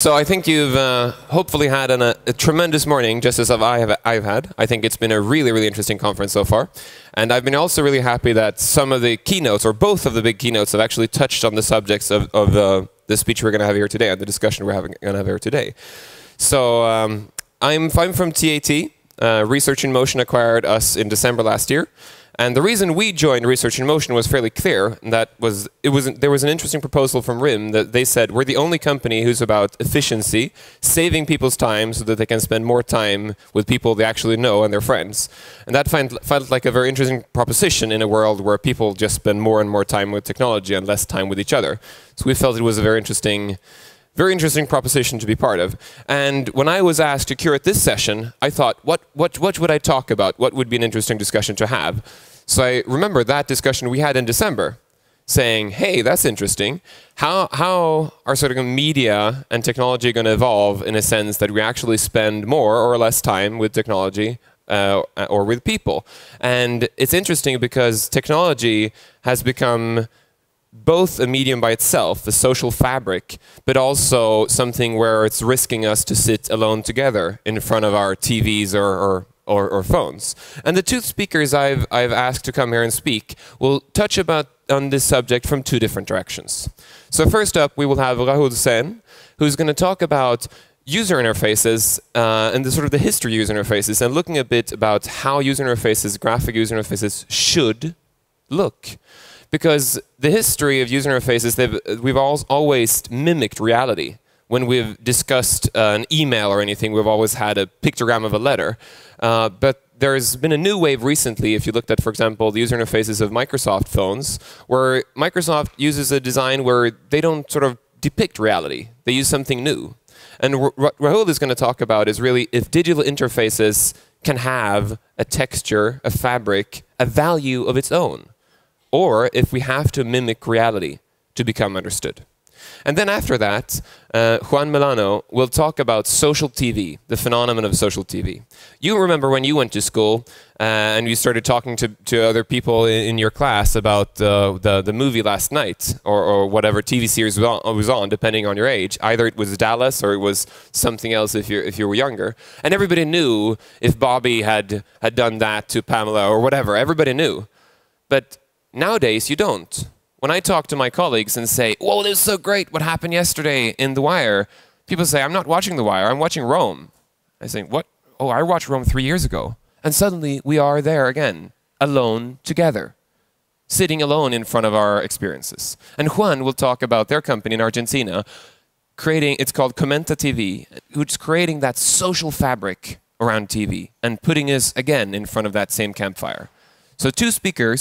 So I think you've uh, hopefully had an, a, a, tremendous morning, just as I have, I've had. I think it's been a really, really interesting conference so far. And I've been also really happy that some of the keynotes, or both of the big keynotes, have actually touched on the subjects of, of uh, the speech we're going to have here today, and the discussion we're going to have here today. So um, I'm, I'm from TAT. Uh, Research in Motion acquired us in December last year. And the reason we joined Research in Motion was fairly clear. And that was it was there was an interesting proposal from RIM that they said we're the only company who's about efficiency, saving people's time so that they can spend more time with people they actually know and their friends. And that find, felt like a very interesting proposition in a world where people just spend more and more time with technology and less time with each other. So we felt it was a very interesting very interesting proposition to be part of. And when I was asked to curate this session, I thought, what, what, what would I talk about? What would be an interesting discussion to have? So I remember that discussion we had in December, saying, hey, that's interesting. How, how are sort of media and technology going to evolve in a sense that we actually spend more or less time with technology uh, or with people? And it's interesting because technology has become both a medium by itself, the social fabric, but also something where it's risking us to sit alone together in front of our TVs or, or or, or, phones. And the two speakers I've, I've asked to come here and speak will touch about on this subject from two different directions. So first up, we will have Rahul Sen, who's going to talk about user interfaces uh, and the sort of the history of user interfaces and looking a bit about how user interfaces, graphic user interfaces should look. Because the history of user interfaces, we've always mimicked reality when we've discussed uh, an email or anything, we've always had a pictogram of a letter. Uh, but there's been a new wave recently, if you looked at, for example, the user interfaces of Microsoft phones, where Microsoft uses a design where they don't sort of depict reality. They use something new. And what Rahul is going to talk about is really if digital interfaces can have a texture, a fabric, a value of its own, or if we have to mimic reality to become understood. And then after that, uh, Juan Milano will talk about social TV, the phenomenon of social TV. You remember when you went to school uh, and you started talking to, to other people in, in your class about uh, the, the movie last night or, or whatever TV series was on, was on, depending on your age. Either it was Dallas or it was something else if, you if you were younger. And everybody knew if Bobby had, had done that to Pamela or whatever. Everybody knew. But nowadays, you don't when I talk to my colleagues and say, "Whoa, this is so great! What happened yesterday in The Wire?" People say, "I'm not watching The Wire. I'm watching Rome." I say, "What? Oh, I watched Rome three years ago." And suddenly we are there again, alone together, sitting alone in front of our experiences. And Juan will talk about their company in Argentina, creating. It's called Comenta TV, which is creating that social fabric around TV and putting us again in front of that same campfire. So two speakers